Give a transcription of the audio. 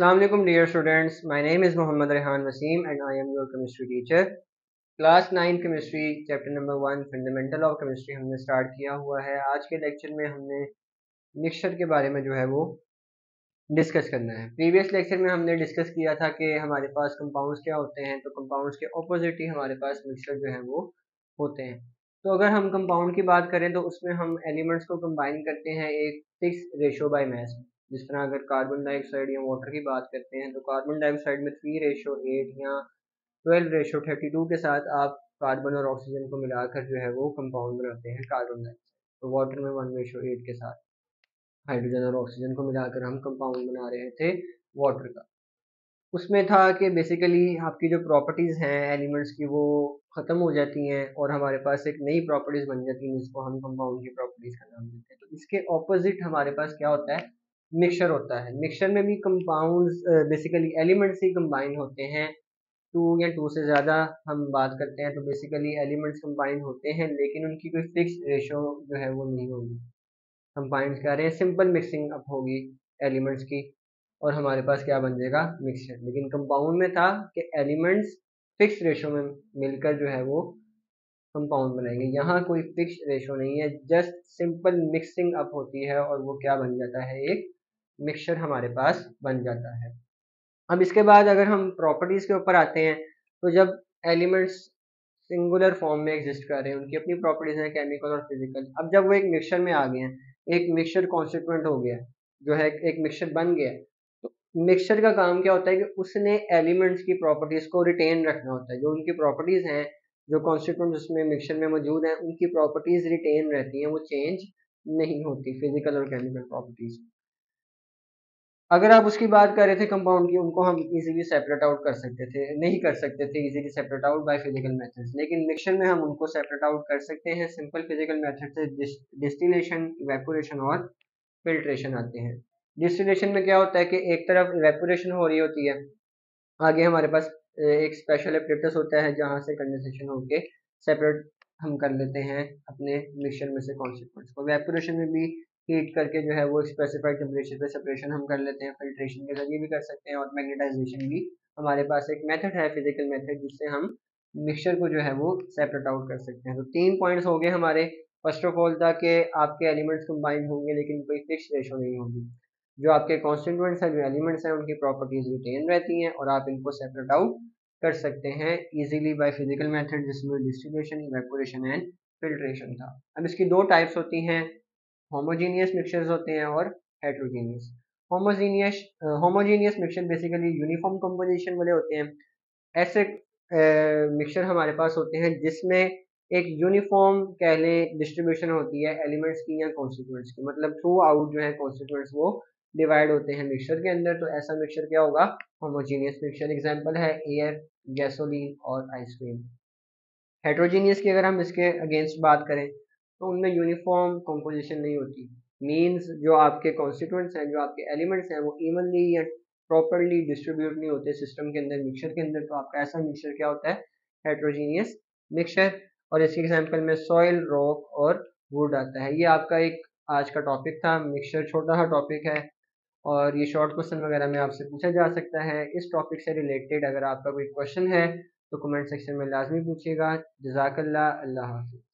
Assalamualaikum dear students. My name is Muhammad Rehan Wasim and I am your chemistry teacher. Class nine chemistry chapter number one fundamental of chemistry हमने start किया हुआ है। आज के lecture में हमने mixture के बारे में जो है वो डिस्कस करना है। प्रीवियस लेक्चर में हमने डिस्कस किया था कि हमारे पास कंपाउंड्स क्या होते हैं तो कंपाउंड्स के ऑपोजिट ही हमारे पास मिक्सचर जो है वो होते हैं। तो अगर हम कंपाउंड की बात करें तो उसमें हम एलिमेंट्स को कंबाइन करते हैं एक फिक्स रेशो बाय मैस जिस तरह अगर कार्बन डाइऑक्साइड या वाटर की बात करते हैं तो कार्बन डाइऑक्साइड में थ्री रेशो एट या ट्वेल्व रेशो थर्टी टू के साथ आप कार्बन और ऑक्सीजन को मिलाकर जो है वो कंपाउंड बनाते हैं कार्बन डाइऑक्साइड तो वाटर में वन रेशो एट के साथ हाइड्रोजन और ऑक्सीजन को मिलाकर हम कंपाउंड बना रहे थे वाटर का। उसमें था कि बेसिकली आपकी जो प्रॉपर्टीज़ हैं एलिमेंट्स की वो ख़त्म हो जाती हैं और हमारे पास एक नई प्रॉपर्टीज़ बन जाती हैं जिसको हम कंपाउंड की प्रॉपर्टीज़ का नाम देते हैं। तो इसके ऑपोजिट हमारे पास क्या होता है? मिक्सचर होता है। मिक्सचर में भी कंपाउंड्स बेसिकली एलिमेंट्स ही कंबाइन होते हैं। टू या टू से ज़्यादा हम बात करते हैं तो बेसिकली एलिमेंट्स कंबाइन होते हैं, लेकिन उनकी कोई फिक्स रेशो जो है वो नहीं होगी। कंबाइन कह रहे हैं? सिंपल मिक्सिंग अप होगी एलिमेंट्स की और हमारे पास क्या बन जाएगा? मिक्सचर लेकिन कंपाउंड में था कि एलिमेंट्स फिक्स रेशो में मिलकर जो है वो कंपाउंड बनाएँगे। यहाँ कोई फिक्स रेशो नहीं है जस्ट सिंपल मिक्सिंग अप होती है और वो क्या बन जाता है? एक मिक्सचर हमारे पास बन जाता है। अब इसके बाद अगर हम प्रॉपर्टीज़ के ऊपर आते हैं तो जब एलिमेंट्स सिंगुलर फॉर्म में एग्जिस्ट कर रहे हैं, उनकी अपनी प्रॉपर्टीज़ हैं केमिकल और फ़िज़िकल अब जब वो एक मिक्सचर में आ गए हैं, एक मिक्सचर कॉन्स्टिट्यूंट हो गया, जो है एक मिक्सचर बन गया तो मिक्सचर का काम क्या होता है कि उसने एलिमेंट्स की प्रॉपर्टीज़ को रिटेन रखना होता है। जो उनकी प्रॉपर्टीज़ हैं, जो कॉन्स्टिट्यूंट उसमें मिक्सचर में मौजूद हैं, उनकी प्रॉपर्टीज़ रिटेन रहती हैं, वो चेंज नहीं होती फ़िज़िकल और केमिकल प्रॉपर्टीज़ अगर आप उसकी बात कर रहे थे कंपाउंड की, उनको हम इजीली सेपरेट आउट कर सकते थे, नहीं कर सकते थे easily separate out by physical methods लेकिन मिक्सचर में हम उनको सेपरेट आउट कर सकते हैं सिंपल फ़िज़िकल मेथड से डिस्टिलेशन इवेपोरेशन और फिल्ट्रेशन आते हैं. डिस्टिलेशन में क्या होता है कि एक तरफ़ इवेपोरेशन हो रही होती है, आगे हमारे पास एक स्पेशल एपरेटस होता है जहाँ से कंडेंसेशन होके सेपरेट हम कर लेते हैं अपने मिक्सचर में से कॉन्सिक्वेंस को. वेपोरेशन में भी हीट करके जो है वो स्पेसिफाइड टेम्परेचर पे सेपरेशन हम कर लेते हैं फिल्ट्रेशन के ज़रिए भी कर सकते हैं और मैग्नेटाइजेशन भी। हमारे पास एक मेथड है फ़िज़िकल मेथड जिससे हम मिक्सचर को जो है वो सेपरेट आउट कर सकते हैं। तो तीन पॉइंट्स हो गए हमारे। फ़र्स्ट ऑफ़ ऑल था कि आपके एलिमेंट्स कंबाइन होंगे, लेकिन कोई फिक्स रेशो नहीं होगी। जो आपके कॉन्स्टिट्यूंट्स हैं, जो एलिमेंट्स हैं, उनकी प्रॉपर्टीज़ रिटेन रहती हैं और आप इनको सेपरेट आउट कर सकते हैं इजीली बाय फ़िज़िकल मेथड जिसमें डिस्ट्रीब्यूशन इवेपोरेशन एंड फिल्ट्रेशन था। अब इसकी दो टाइप्स होती हैं। होमोजीनियस मिक्सचर्स होते हैं और heterogeneous homogeneous homogeneous mixture basically uniform composition वाले होते हैं. ऐसे मिक्सचर हमारे पास होते हैं जिसमें एक यूनिफॉर्म कह लें डिस्ट्रीब्यूशन होती है एलिमेंट्स की या कॉन्स्टिट्यूएंट्स की. मतलब थ्रू आउट जो है कॉन्स्टिट्यूएंट्स वो डिवाइड होते हैं मिक्सचर के अंदर. तो ऐसा मिक्सचर क्या होगा? होमोजीनियस मिक्सचर एग्जांपल है एयर गैसोलीन और आइसक्रीम हेट्रोजीनियस की अगर हम इसके अगेंस्ट बात करें तो उनमें यूनिफॉर्म कंपोजिशन नहीं होती। मीन्स जो आपके कॉन्स्टिट्यूंट्स हैं, जो आपके एलिमेंट्स हैं, वो इवनली या प्रॉपरली डिस्ट्रीब्यूट नहीं होते सिस्टम के अंदर मिक्सचर के अंदर। तो आपका ऐसा मिक्सचर क्या होता है? हेट्रोजीनियस मिक्सचर और इसके एग्ज़ाम्पल में सॉइल रॉक और वुड आता है। ये आपका एक आज का टॉपिक था। मिक्सचर छोटा सा टॉपिक है। और ये शॉर्ट क्वेश्चन वगैरह में आपसे पूछा जा सकता है। इस टॉपिक से रिलेटेड अगर आपका कोई क्वेश्चन है तो कमेंट सेक्शन में लाजमी पूछिएगा। जजाकल्ला अल्लाह हाफिज़।